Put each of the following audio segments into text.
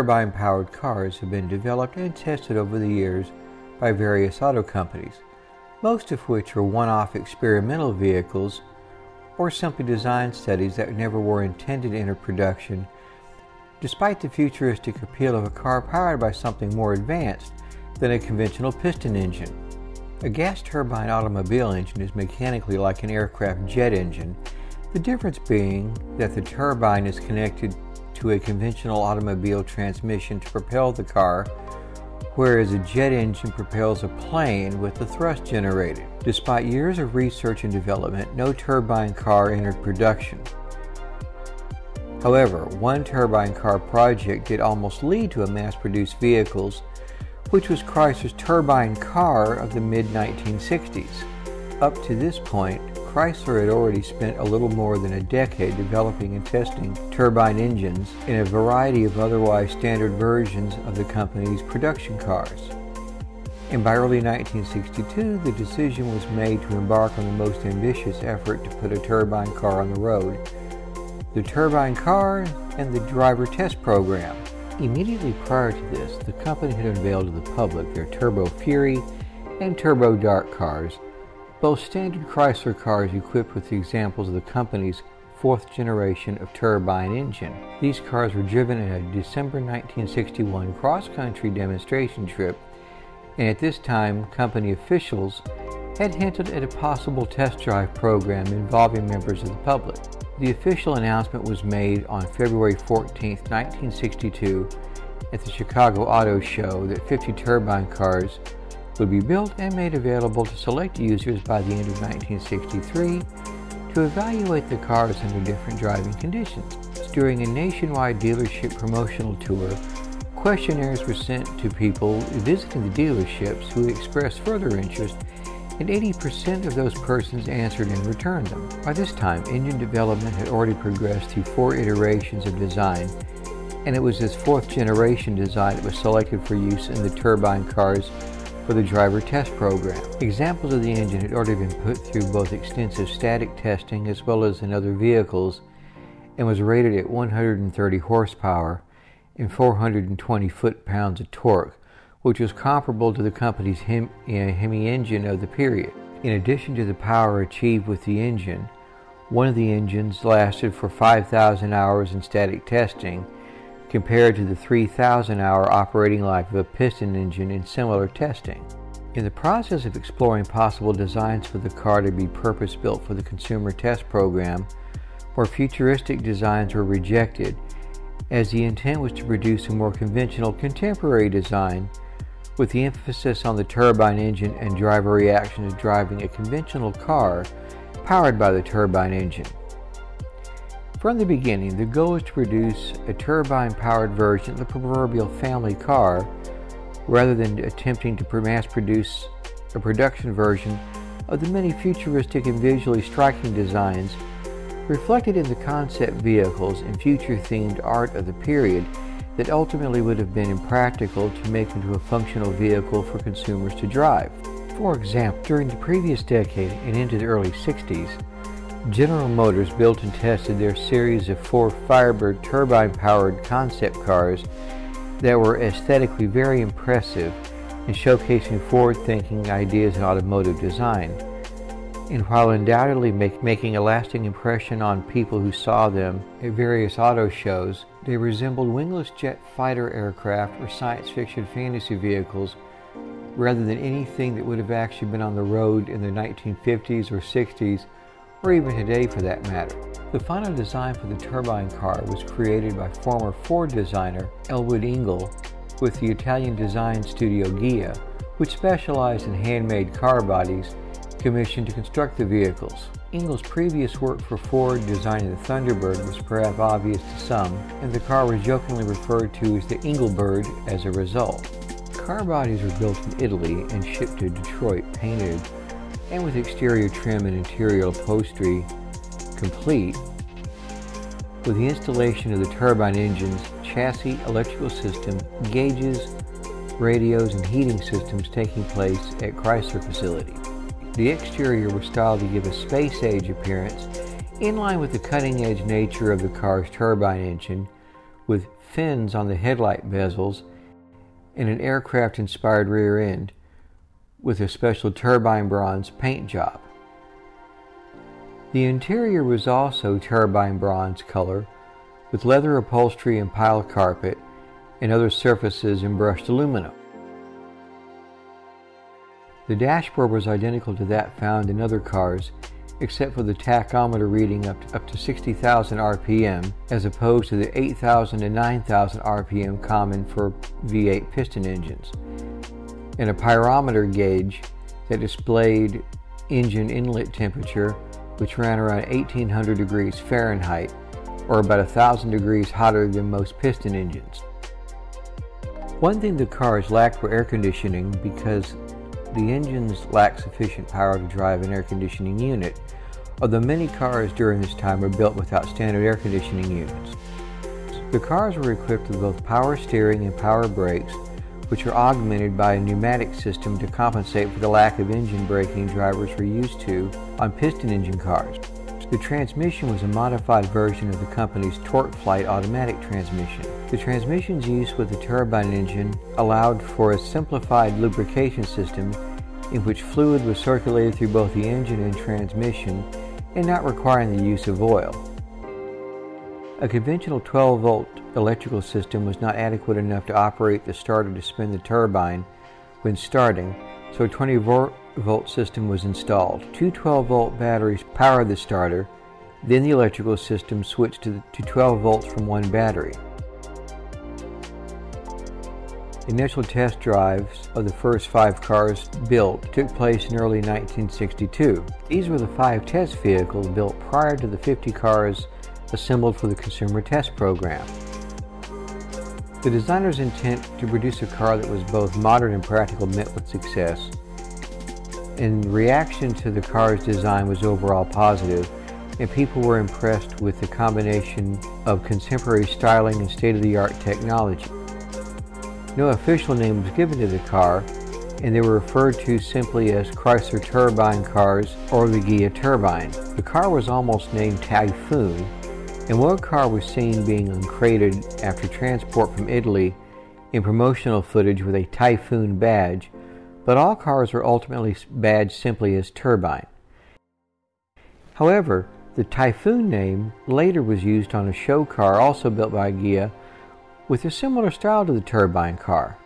Turbine powered cars have been developed and tested over the years by various auto companies, most of which are one off experimental vehicles or simply design studies that never were intended to enter production, despite the futuristic appeal of a car powered by something more advanced than a conventional piston engine. A gas turbine automobile engine is mechanically like an aircraft jet engine, the difference being that the turbine is connected to a conventional automobile transmission to propel the car, whereas a jet engine propels a plane with the thrust generated. Despite years of research and development, no turbine car entered production. However, one turbine car project did almost lead to a mass produced vehicles which was Chrysler's turbine car of the mid 1960s. Up to this point, Chrysler had already spent a little more than a decade developing and testing turbine engines in a variety of otherwise standard versions of the company's production cars. And by early 1962, the decision was made to embark on the most ambitious effort to put a turbine car on the road the turbine car and the driver test program. Immediately prior to this, the company had unveiled to the public their Turbo Fury and Turbo Dart cars, both standard Chrysler cars equipped with the examples of the company's fourth generation of turbine engine. These cars were driven in a December 1961 cross-country demonstration trip, and at this time, company officials had hinted at a possible test drive program involving members of the public. The official announcement was made on February 14, 1962, at the Chicago Auto Show that 50 turbine cars would be built and made available to select users by the end of 1963 to evaluate the cars under different driving conditions. During a nationwide dealership promotional tour, questionnaires were sent to people visiting the dealerships who expressed further interest and 80% of those persons answered and returned them. By this time, engine development had already progressed through four iterations of design, and it was this fourth generation design that was selected for use in the turbine cars for the driver test program. Examples of the engine had already been put through both extensive static testing as well as in other vehicles and was rated at 130 horsepower and 420 foot-pounds of torque which was comparable to the company's Hem, eh, Hemi engine of the period. In addition to the power achieved with the engine, one of the engines lasted for 5,000 hours in static testing compared to the 3,000 hour operating life of a piston engine in similar testing. In the process of exploring possible designs for the car to be purpose built for the consumer test program, more futuristic designs were rejected as the intent was to produce a more conventional contemporary design with the emphasis on the turbine engine and driver reaction to driving a conventional car powered by the turbine engine. From the beginning, the goal was to produce a turbine powered version of the proverbial family car rather than attempting to mass produce a production version of the many futuristic and visually striking designs reflected in the concept vehicles and future themed art of the period that ultimately would have been impractical to make into a functional vehicle for consumers to drive. For example, during the previous decade and into the early 60s, General Motors built and tested their series of four Firebird turbine-powered concept cars that were aesthetically very impressive and showcasing forward-thinking ideas in automotive design. And while undoubtedly make, making a lasting impression on people who saw them at various auto shows, they resembled wingless jet fighter aircraft or science fiction fantasy vehicles rather than anything that would have actually been on the road in the 1950s or 60s, or even today for that matter. The final design for the turbine car was created by former Ford designer Elwood Engel with the Italian design studio Ghia, which specialized in handmade car bodies commissioned to construct the vehicles. Engel's previous work for Ford designing the Thunderbird was perhaps obvious to some, and the car was jokingly referred to as the Engelbird as a result. Car bodies were built in Italy and shipped to Detroit painted and with exterior trim and interior upholstery complete, with the installation of the turbine engines, chassis, electrical system, gauges, radios, and heating systems taking place at Chrysler facility. The exterior was styled to give a space-age appearance in line with the cutting-edge nature of the car's turbine engine, with fins on the headlight bezels and an aircraft inspired rear end with a special turbine bronze paint job. The interior was also turbine bronze color with leather upholstery and pile carpet and other surfaces in brushed aluminum. The dashboard was identical to that found in other cars except for the tachometer reading up to, up to 60,000 RPM as opposed to the 8,000 to 9,000 RPM common for V8 piston engines, and a pyrometer gauge that displayed engine inlet temperature which ran around 1800 degrees Fahrenheit or about 1000 degrees hotter than most piston engines. One thing the cars lacked were air conditioning because the engines lacked sufficient power to drive an air conditioning unit, although many cars during this time were built without standard air conditioning units. The cars were equipped with both power steering and power brakes, which are augmented by a pneumatic system to compensate for the lack of engine braking drivers were used to on piston engine cars. The transmission was a modified version of the company's TorqueFlite automatic transmission. The transmission's use with the turbine engine allowed for a simplified lubrication system in which fluid was circulated through both the engine and transmission and not requiring the use of oil. A conventional 12 volt electrical system was not adequate enough to operate the starter to spin the turbine when starting, so a 20 volt system was installed. Two 12 volt batteries powered the starter, then the electrical system switched to, to 12 volts from one battery. Initial test drives of the first five cars built took place in early 1962. These were the five test vehicles built prior to the 50 cars assembled for the consumer test program. The designer's intent to produce a car that was both modern and practical met with success. And reaction to the car's design was overall positive, and people were impressed with the combination of contemporary styling and state-of-the-art technology. No official name was given to the car, and they were referred to simply as Chrysler Turbine cars or the Ghia Turbine. The car was almost named Typhoon, and one car was seen being uncrated after transport from Italy in promotional footage with a Typhoon badge, but all cars were ultimately badged simply as Turbine. However, the Typhoon name later was used on a show car also built by Ghia with a similar style to the turbine car.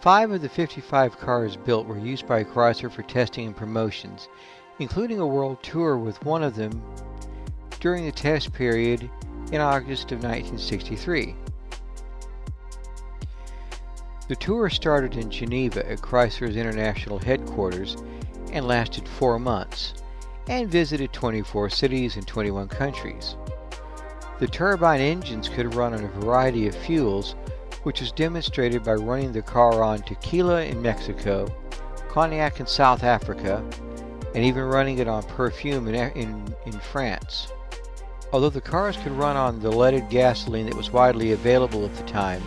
Five of the 55 cars built were used by Chrysler for testing and promotions, including a world tour with one of them during the test period in August of 1963. The tour started in Geneva at Chrysler's international headquarters and lasted four months, and visited 24 cities in 21 countries. The turbine engines could run on a variety of fuels, which was demonstrated by running the car on tequila in Mexico, cognac in South Africa, and even running it on perfume in, in, in France. Although the cars could run on the leaded gasoline that was widely available at the time,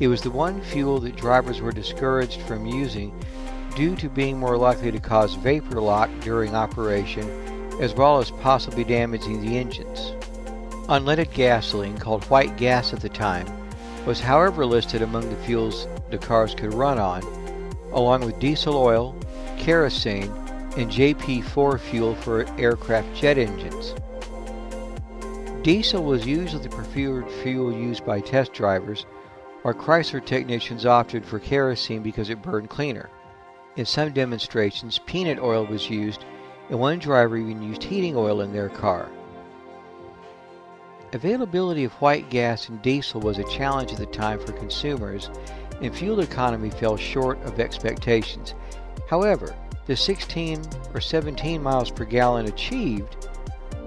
it was the one fuel that drivers were discouraged from using due to being more likely to cause vapor lock during operation as well as possibly damaging the engines. Unleaded gasoline, called white gas at the time, was however listed among the fuels the cars could run on, along with diesel oil, kerosene, and JP4 fuel for aircraft jet engines. Diesel was usually the preferred fuel used by test drivers, while Chrysler technicians opted for kerosene because it burned cleaner. In some demonstrations, peanut oil was used, and one driver even used heating oil in their car. Availability of white gas and diesel was a challenge at the time for consumers, and fuel economy fell short of expectations. However, the 16 or 17 miles per gallon achieved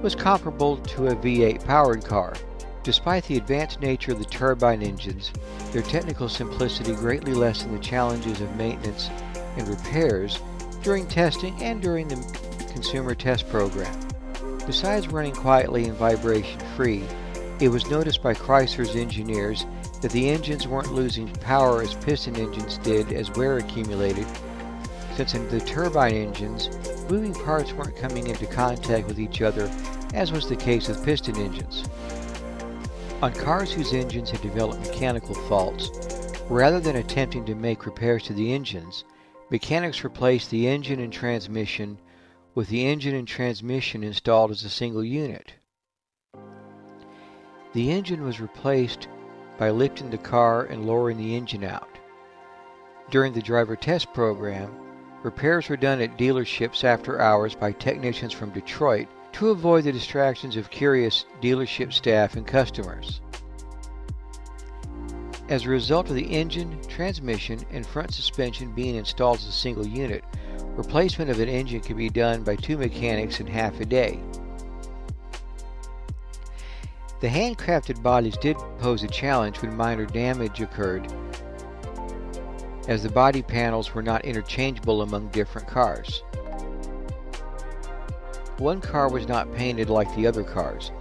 was comparable to a V8 powered car. Despite the advanced nature of the turbine engines, their technical simplicity greatly lessened the challenges of maintenance and repairs during testing and during the consumer test program. Besides running quietly and vibration free, it was noticed by Chrysler's engineers that the engines weren't losing power as piston engines did as wear accumulated, since in the turbine engines, moving parts weren't coming into contact with each other as was the case with piston engines. On cars whose engines had developed mechanical faults, rather than attempting to make repairs to the engines, mechanics replaced the engine and transmission with the engine and transmission installed as a single unit. The engine was replaced by lifting the car and lowering the engine out. During the driver test program, repairs were done at dealerships after hours by technicians from Detroit to avoid the distractions of curious dealership staff and customers. As a result of the engine, transmission, and front suspension being installed as a single unit, replacement of an engine can be done by two mechanics in half a day. The handcrafted bodies did pose a challenge when minor damage occurred, as the body panels were not interchangeable among different cars. One car was not painted like the other cars.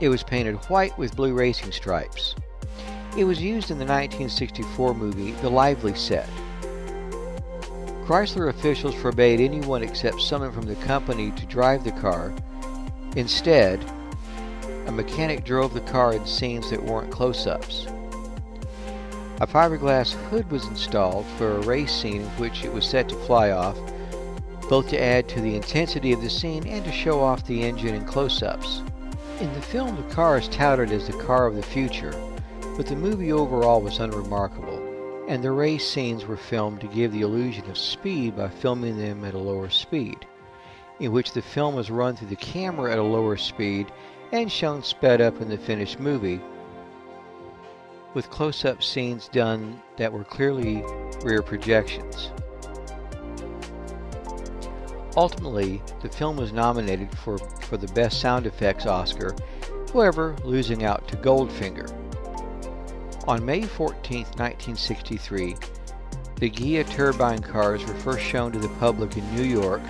It was painted white with blue racing stripes. It was used in the 1964 movie The Lively Set. Chrysler officials forbade anyone except someone from the company to drive the car. Instead, a mechanic drove the car in scenes that weren't close-ups. A fiberglass hood was installed for a race scene in which it was set to fly off, both to add to the intensity of the scene and to show off the engine in close-ups. In the film, the car is touted as the car of the future, but the movie overall was unremarkable, and the race scenes were filmed to give the illusion of speed by filming them at a lower speed, in which the film was run through the camera at a lower speed and shown sped up in the finished movie, with close-up scenes done that were clearly rear projections. Ultimately, the film was nominated for, for the Best Sound Effects Oscar, however, losing out to Goldfinger. On May 14, 1963, the Ghia turbine cars were first shown to the public in New York,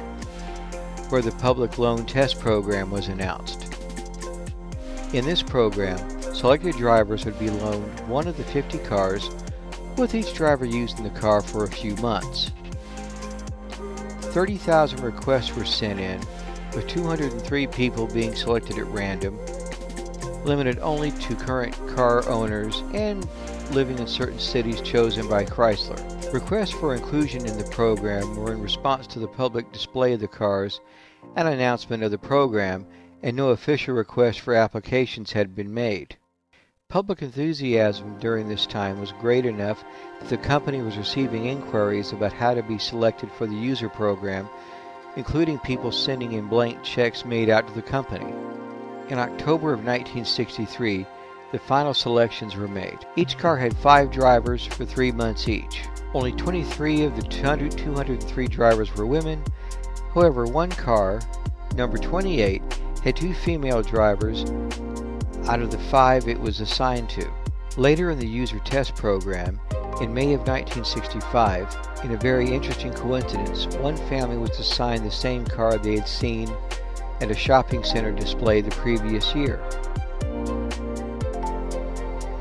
where the Public Loan Test Program was announced. In this program, selected drivers would be loaned one of the 50 cars, with each driver using the car for a few months. 30,000 requests were sent in, with 203 people being selected at random, limited only to current car owners and living in certain cities chosen by Chrysler. Requests for inclusion in the program were in response to the public display of the cars and announcement of the program and no official request for applications had been made. Public enthusiasm during this time was great enough that the company was receiving inquiries about how to be selected for the user program, including people sending in blank checks made out to the company. In October of 1963, the final selections were made. Each car had five drivers for three months each. Only 23 of the 200, 203 drivers were women. However, one car, number 28, had two female drivers out of the five it was assigned to. Later in the user test program, in May of 1965, in a very interesting coincidence, one family was assigned the same car they had seen at a shopping center display the previous year.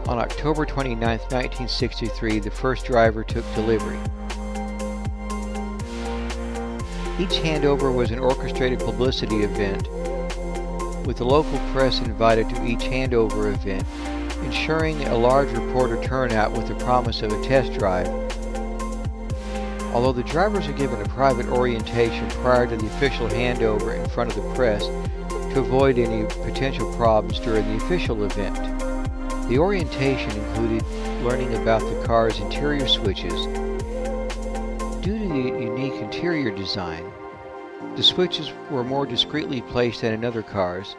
On October 29, 1963, the first driver took delivery. Each handover was an orchestrated publicity event with the local press invited to each handover event, ensuring a large reporter turnout with the promise of a test drive. Although the drivers are given a private orientation prior to the official handover in front of the press to avoid any potential problems during the official event. The orientation included learning about the car's interior switches. Due to the unique interior design, the switches were more discreetly placed than in other cars,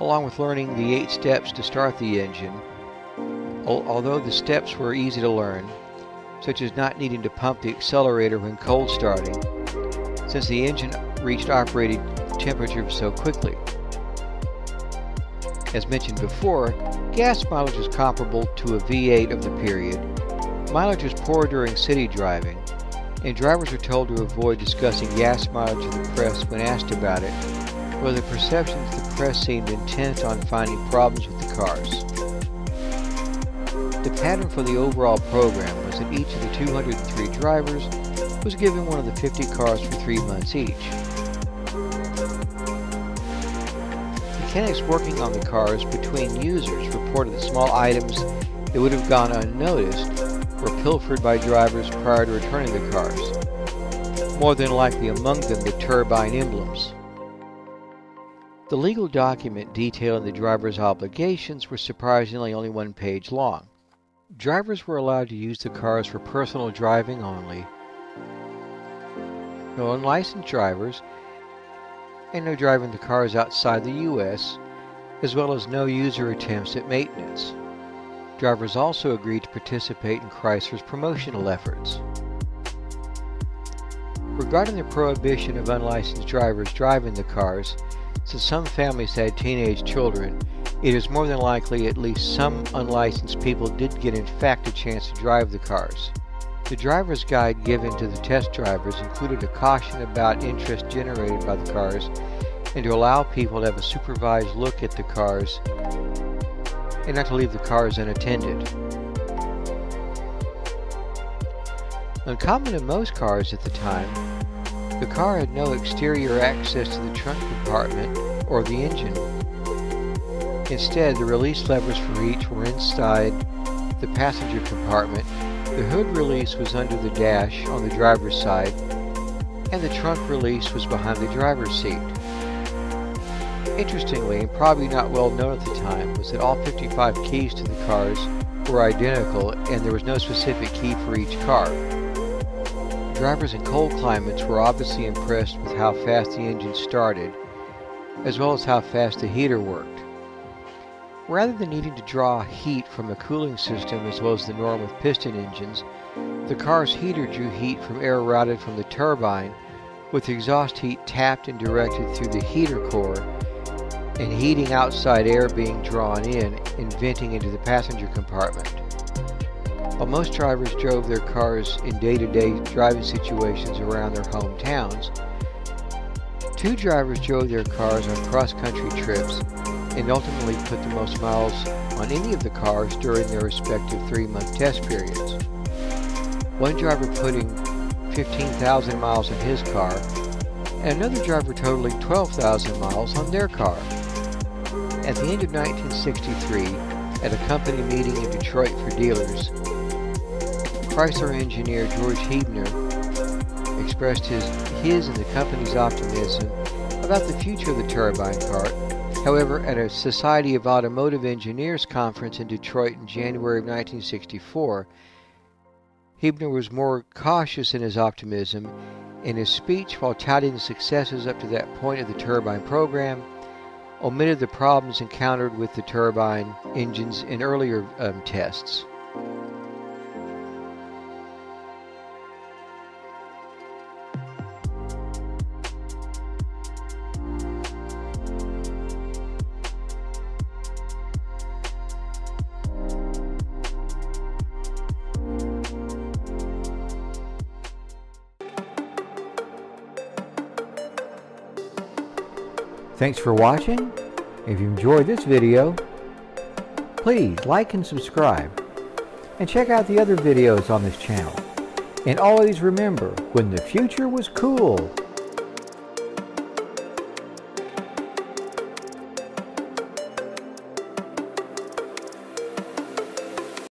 along with learning the eight steps to start the engine. Although the steps were easy to learn, such as not needing to pump the accelerator when cold starting, since the engine reached operating temperature so quickly. As mentioned before, gas mileage is comparable to a V8 of the period. Mileage was poor during city driving, and drivers are told to avoid discussing gas mileage to the press when asked about it, where the perception that the press seemed intent on finding problems with the cars. The pattern for the overall program was that each of the 203 drivers was given one of the 50 cars for three months each. Mechanics working on the cars between users reported small items that would have gone unnoticed were pilfered by drivers prior to returning the cars. More than likely among them the turbine emblems. The legal document detailing the driver's obligations were surprisingly only one page long. Drivers were allowed to use the cars for personal driving only. No unlicensed drivers, and no driving the cars outside the U.S., as well as no user attempts at maintenance. Drivers also agreed to participate in Chrysler's promotional efforts. Regarding the prohibition of unlicensed drivers driving the cars, since some families had teenage children, it is more than likely at least some unlicensed people did get in fact a chance to drive the cars. The driver's guide given to the test drivers included a caution about interest generated by the cars and to allow people to have a supervised look at the cars and not to leave the cars unattended. Uncommon in most cars at the time, the car had no exterior access to the trunk compartment or the engine. Instead, the release levers for each were inside the passenger compartment. The hood release was under the dash on the driver's side, and the trunk release was behind the driver's seat. Interestingly, and probably not well known at the time, was that all 55 keys to the cars were identical and there was no specific key for each car. Drivers in cold climates were obviously impressed with how fast the engine started, as well as how fast the heater worked. Rather than needing to draw heat from a cooling system as well as the norm with piston engines, the car's heater drew heat from air routed from the turbine, with exhaust heat tapped and directed through the heater core, and heating outside air being drawn in and venting into the passenger compartment. While most drivers drove their cars in day-to-day -day driving situations around their hometowns, two drivers drove their cars on cross-country trips and ultimately put the most miles on any of the cars during their respective three-month test periods. One driver putting 15,000 miles in his car, and another driver totaling 12,000 miles on their car. At the end of 1963, at a company meeting in Detroit for dealers, Chrysler engineer George Huebner expressed his, his and the company's optimism about the future of the turbine car. However, at a Society of Automotive Engineers conference in Detroit in January of 1964, Huebner was more cautious in his optimism. In his speech, while touting the successes up to that point of the turbine program, omitted the problems encountered with the turbine engines in earlier um, tests. Thanks for watching. If you enjoyed this video, please like and subscribe. And check out the other videos on this channel. And always remember, when the future was cool,